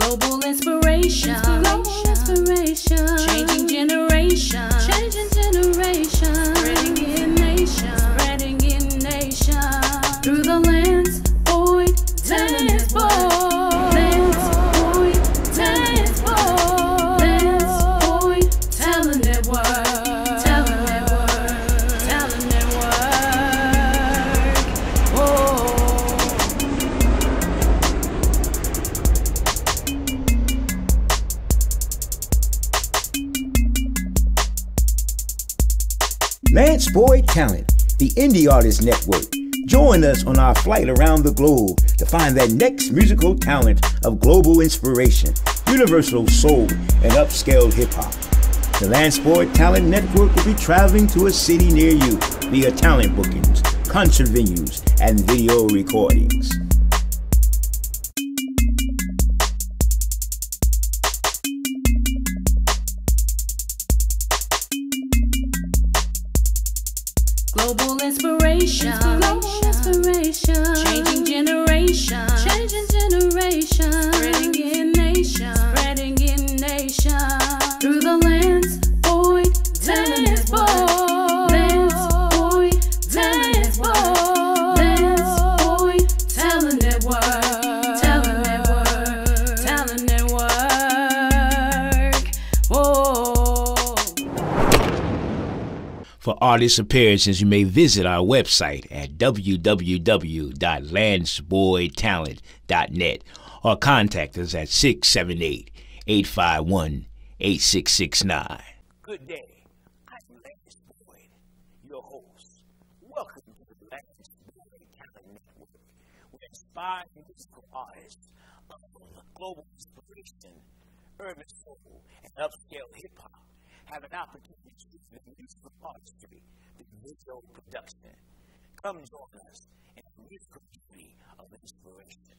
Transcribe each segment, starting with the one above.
Global inspiration. Global inspiration. Changing generation. Changing generation. Spreading the nation. Boyd Talent, the Indie Artist Network. Join us on our flight around the globe to find that next musical talent of global inspiration, universal soul, and upscale hip hop. The Lance Boyd Talent Network will be traveling to a city near you via talent bookings, concert venues, and video recordings. this appearances, you may visit our website at www.lanceboydtalent.net or contact us at 678 851 8669. Good day. I'm Lance Boyd, your host. Welcome to the Lance Boyd Talent Network, where inspiring musical artists of global inspiration, urban soul, and upscale hip hop have an opportunity to use the music of artistry, the visual production. Come join us in a musical community of inspiration.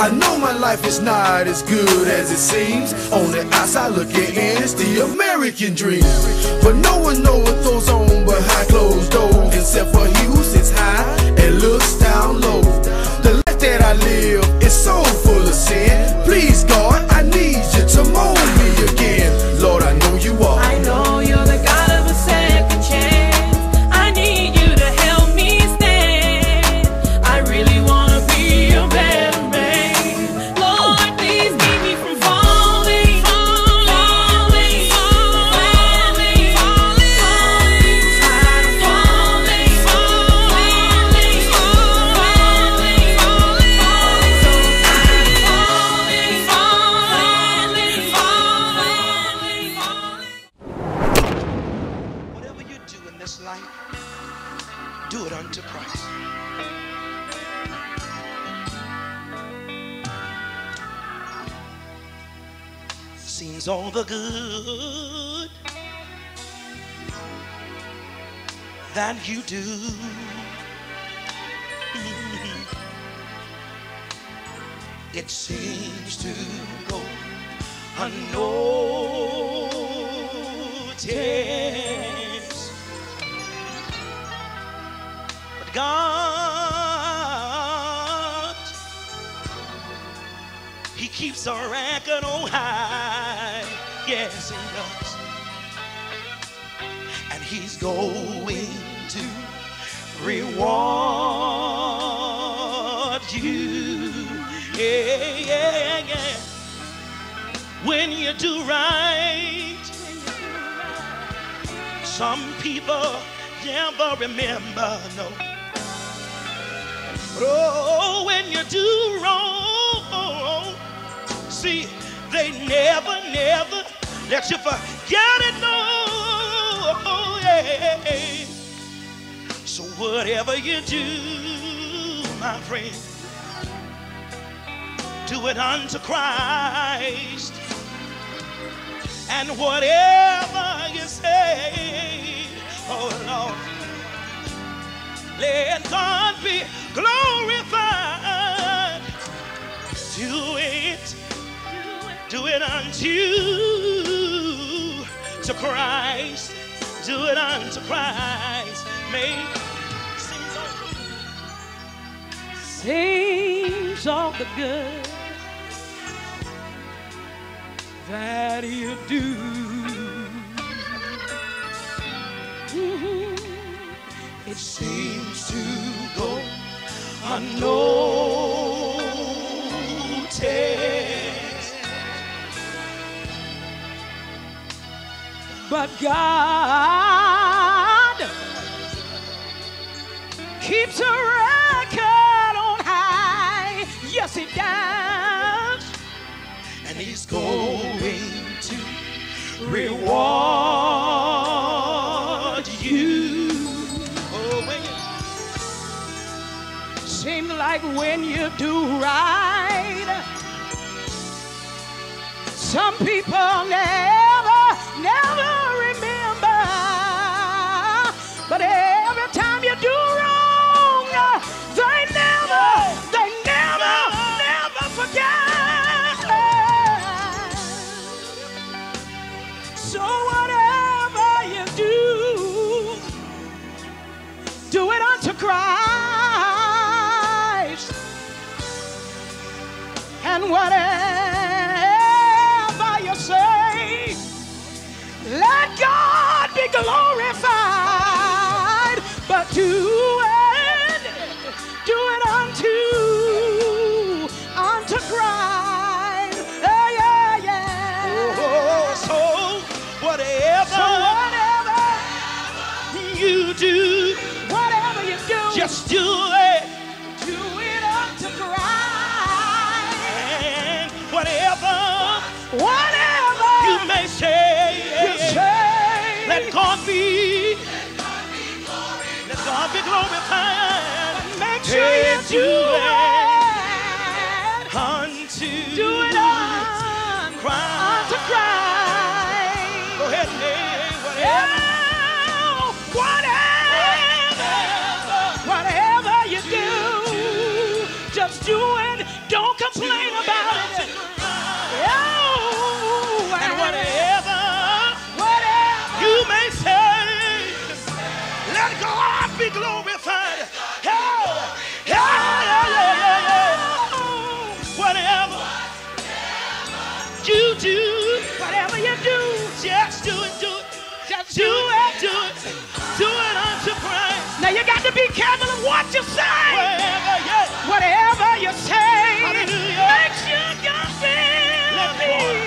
I know my life is not as good as it seems. On the outside looking in, it's the American dream. But no one knows It seems to go unnoticed. But God, He keeps a record on high. Yes, He does. And He's going to reward Yeah, yeah. When you do right, some people never remember, no. Oh, when you do wrong, see, they never, never let you forget it, no. Yeah. So whatever you do, my friend, do it unto Christ. And whatever you say, oh Lord, let God be glorified. Do it, do it unto to Christ. Do it unto Christ. Make sings all the good that you do. Mhm. It seems to go unnoticed. But God keeps a record on high. Yes, He does. He's going to reward you. Oh, like when you do right, some people never, And whatever You do it unto, do it unto Christ. Christ. Go ahead say whatever. whatever, to be careful of what you say. Whatever, yeah. Whatever you say, Hallelujah. make sure God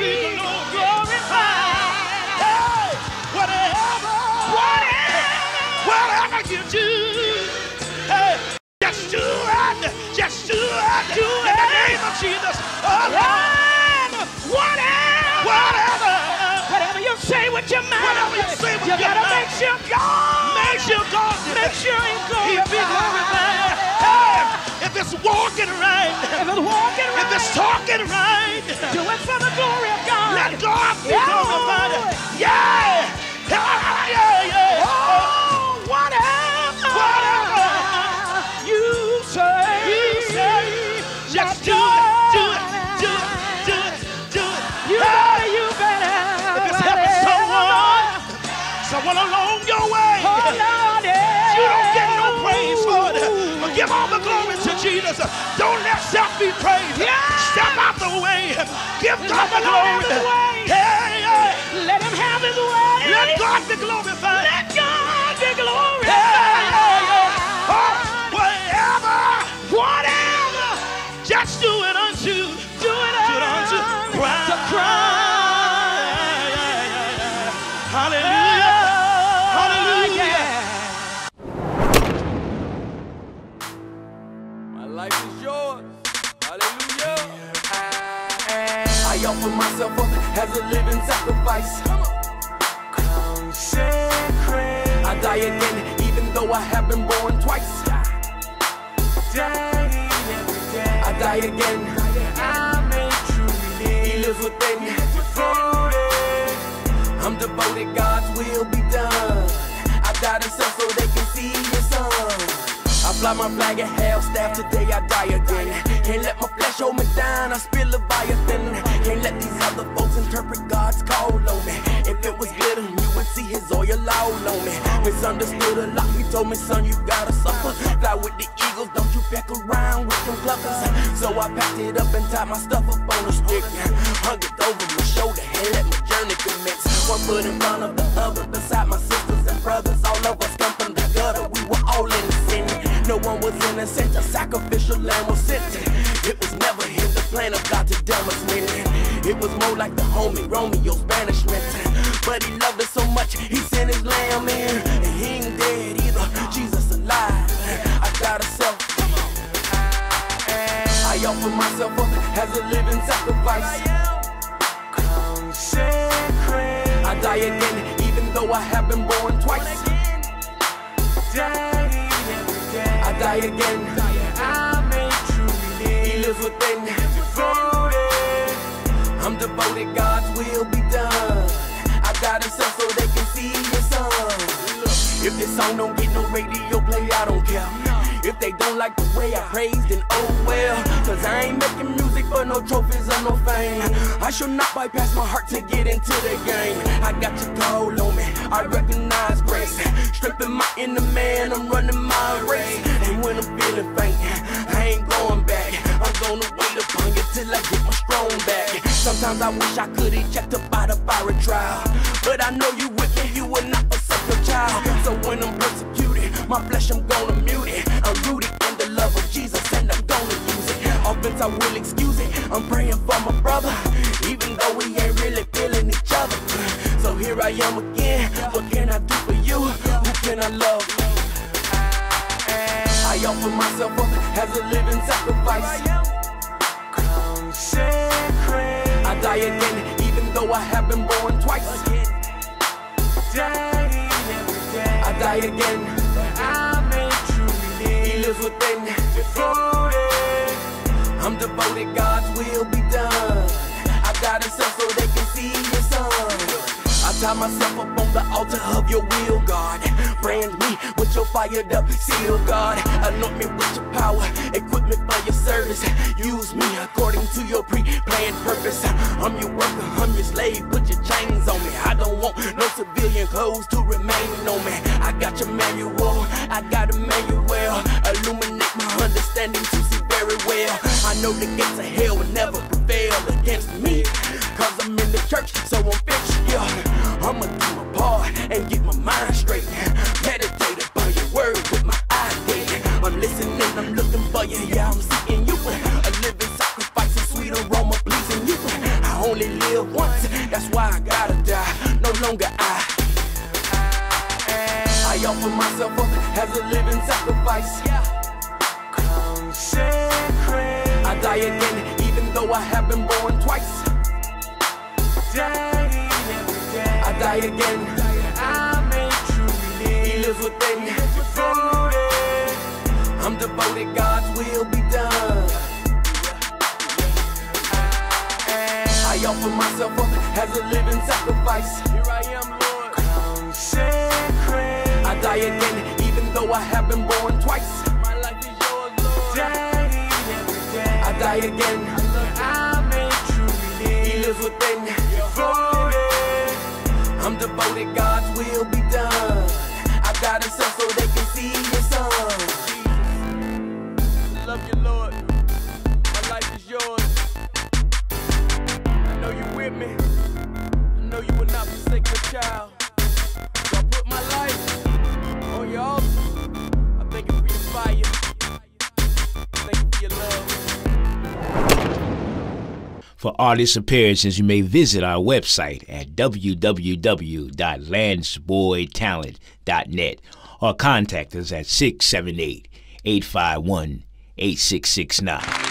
be glorified. Hey, whatever, whatever, whatever you do, hey, just do it, just do it, do it. In the name of Jesus. Oh, Lord, whatever, whatever, whatever you say with your mouth, whatever you say with you your gotta mouth, sure God, make sure God, make sure He's glorified. He be glorified. Hey, if it's walking right, if it's walking right, if it's talking right, do it for the glory of God. Let God be glorified. Yeah, Jesus. Don't let self be praised. Step out the way. Give God the glory. Yeah, yeah. Let him have his way. Let God be glorified. Fly my flag at half staff today, I die again. Can't let my flesh hold me down, I spill Leviathan. Can't let these other folks interpret God's call on me. If it was glitter, you would see his oil all on me. Misunderstood a lot, he told me, son, you gotta suffer. Fly with the eagles, don't you peck around with them cluckers. So I packed it up and tied my stuff up on a stick. Hung it over my shoulder and let my journey commence. One foot in front of the was more like the homie Romeo's banishment. But he loved us so much, he sent his lamb in. And he ain't dead either, Jesus alive. I died of self. I offer myself up as a living sacrifice. I die again, even though I have been born twice. I die again. I may truly He lives within. Devoted. God's will be done. I died in self so they can see His Son. If this song don't get no radio play, I don't care. If they don't like the way I praise, then oh well. Cause I ain't making music for no trophies or no fame. I shall not bypass my heart to get into the game. I got your call on me, I recognize grace. Stripping my inner man, I'm running my race. And when I'm feeling faint, I ain't going back. I'm gonna wait upon you till I get my strong back. Sometimes I wish I could eject up by the fiery trial. But I know you with me, you will not forsake your child. So when I'm persecuted, my flesh I'm gonna mute it. I'm rooted in the love of Jesus and I'm gonna use it. Offense I will excuse it. I'm praying for my brother, even though we ain't really feeling each other. So here I am again. What can I do for you? Who can I love? I offer myself up as a living sacrifice. Die again, even though I have been born twice. I die again. I may truly He lives within. Devoted. I'm devoted, God's will be done. I died in self so they can see His Son. Tie myself up on the altar of your will, God. Brand me with your fired up seal, God. Anoint me with your power, equip me for your service. Use me according to your pre-planned purpose. I'm your worker, I'm your slave. Put your chains on me. I don't want no civilian clothes to remain on me. I got your manual, I got a manual. Illuminate my understanding to see very well. I know the gates of hell will never prevail against me. Cause I'm in the church, so I'm I die again. I made true He lives within. I'm devoted. God's will be done. I've got a son so they can see your son. Love you, Lord. My life is yours. I know you with me. I know you will not forsake your child. For artist appearances, you may visit our website at www.lanceboydtalent.net or contact us at 678 851 8669.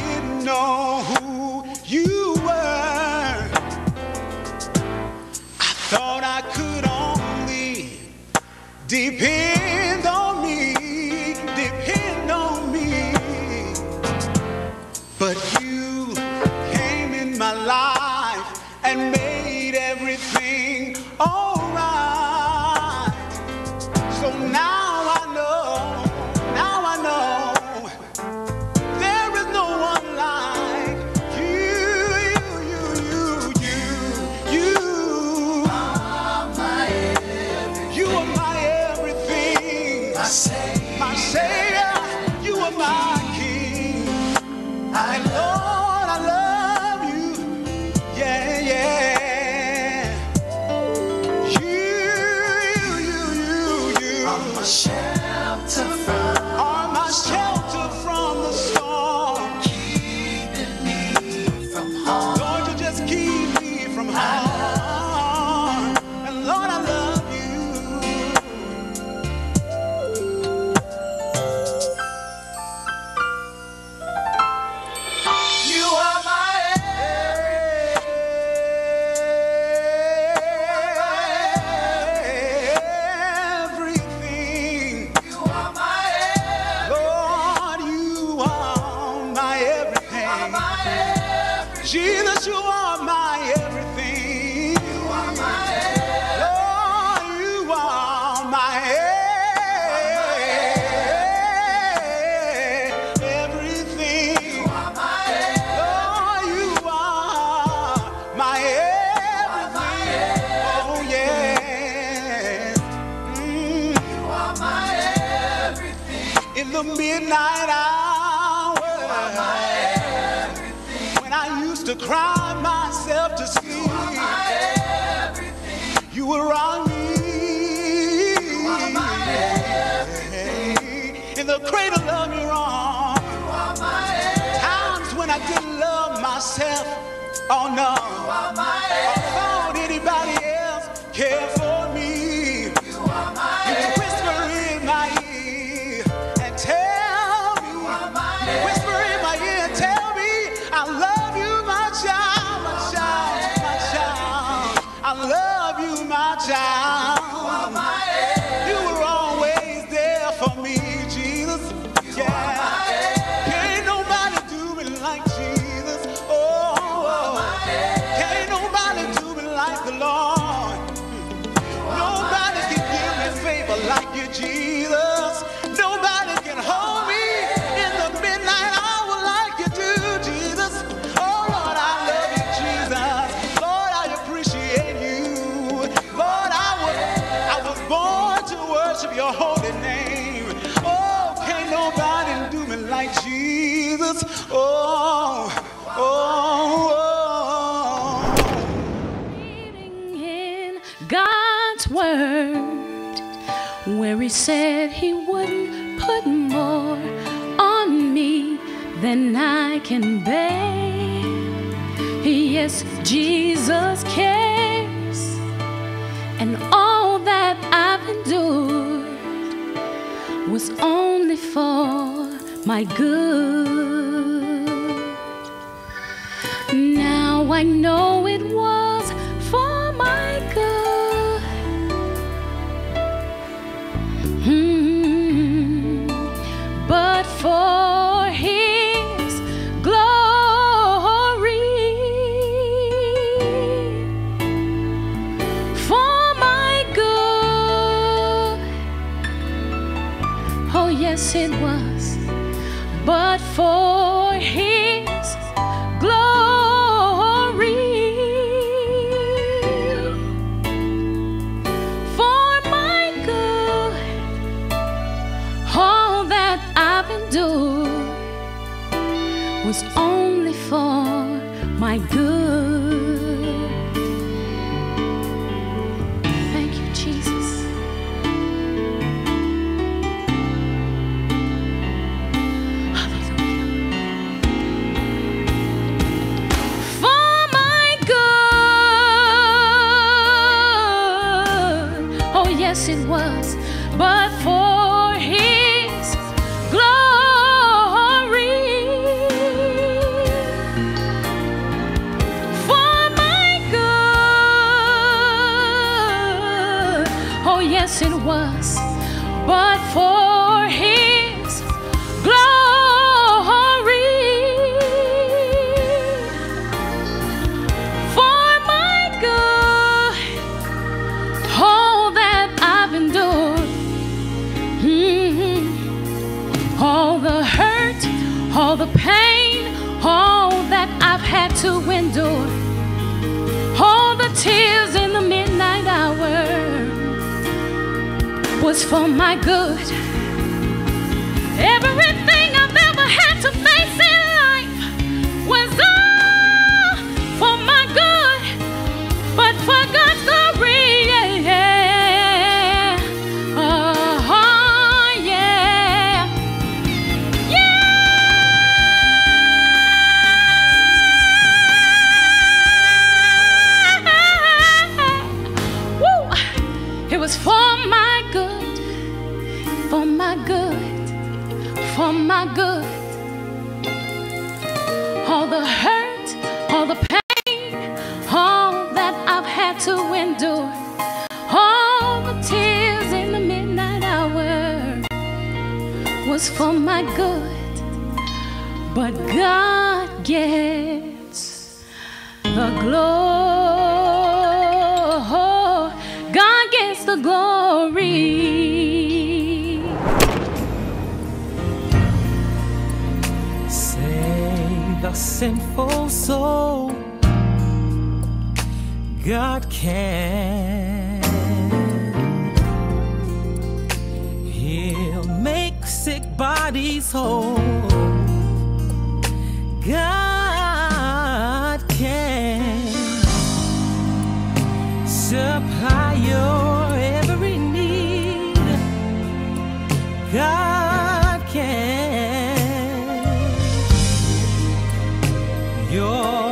Didn't know who you were. I thought I could only depend a shelter from. The midnight hour. When I used to cry myself to sleep, you you were on me. In the cradle of your arms. Times when I didn't love myself. Oh no. Said He wouldn't put more on me than I can bear. Yes, Jesus cares, and all that I've endured was only for my good. Now I know my good. Thank you, Jesus. Hallelujah. For my good. Oh, yes, it was. All the pain, all that I've had to endure, all the tears in the midnight hour was for my good. Everything endure, all the tears in the midnight hour was for my good. But God gets the glory. God gets the glory. Save a sinful soul. God can. He'll make sick bodies whole. God can supply your every need. God. Your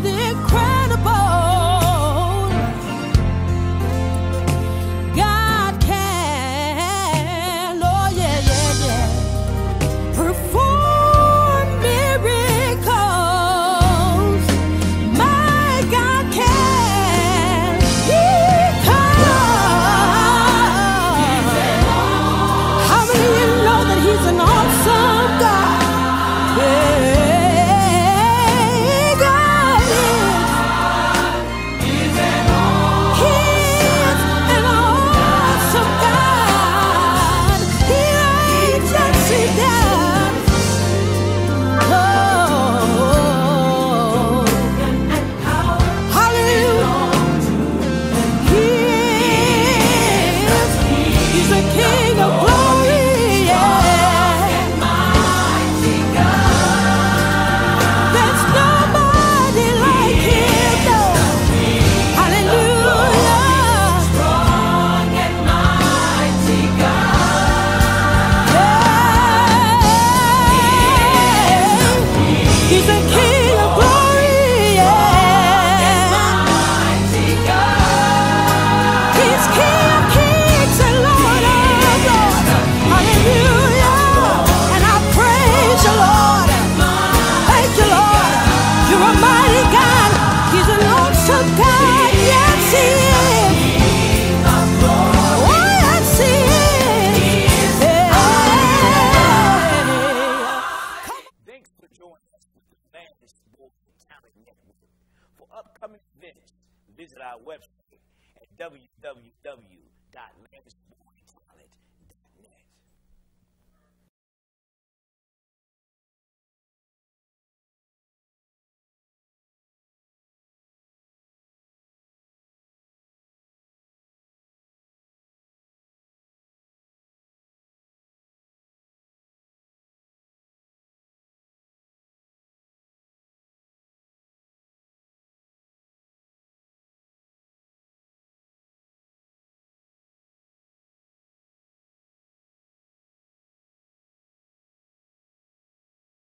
This.